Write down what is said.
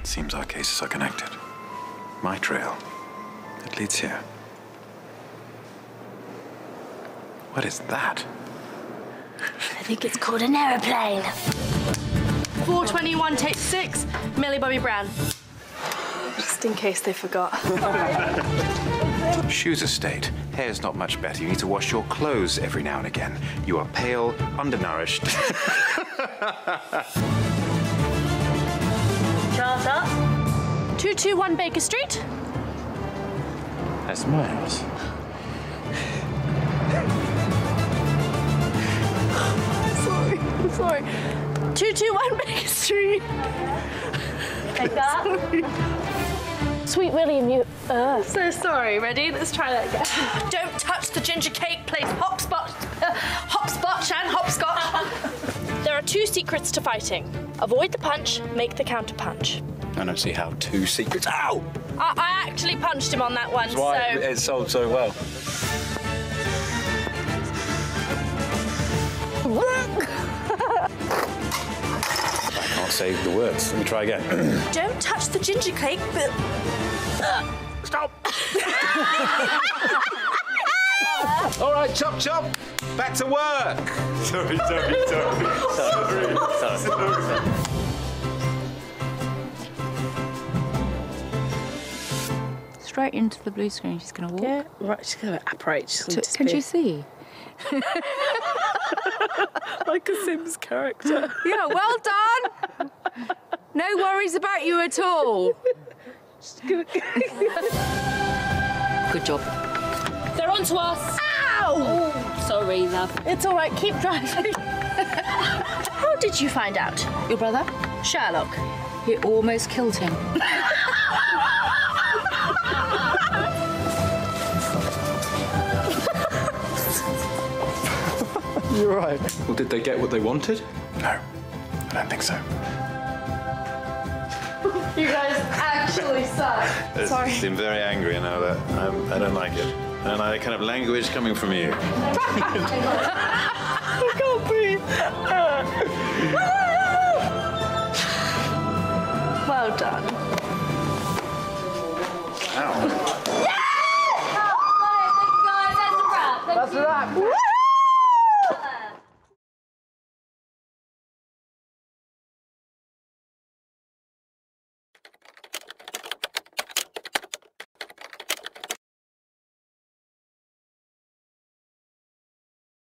It seems our cases are connected. My trail. It leads here. What is that? I think it's called an aeroplane. 421, take six, Millie Bobby Brown. Just in case they forgot. Shoes estate. Hair's not much better. You need to wash your clothes every now and again. You are pale, undernourished. Charles up. 221 Baker Street. That's my house. Sorry, I'm sorry. 221 Baker Street. Sweet William, you. Uh. So sorry. Ready? Let's try that again. Don't touch the ginger cake, please. Hopscotch, uh, hopscotch and hopscotch. there are two secrets to fighting. Avoid the punch, make the counter punch. I don't see how two secrets. Ow! I, I actually punched him on that one, That's so... it's sold so well. I can't say the words. Let me try again. Don't touch the ginger cake, but... Stop! All right, chop chop. Back to work. Sorry, sorry, sorry. sorry, Straight into the blue screen. She's going to walk. Yeah, right. She's going to apparate. She's going to Can you see? like a Sims character? Yeah, well done. No worries about you at all. Good job. They're on to us. Ow! sorry, love. It's all right, keep driving. How did you find out? Your brother? Sherlock. He almost killed him. You're right. Well, did they get what they wanted? No, I don't think so. you guys actually suck. It Sorry. seem very angry and know that. Um, I don't like it. And I kind of language coming from you. I can't breathe. Wow. Yes! Oh. Thank you guys. That's a wrap. Thank That's you. a wrap.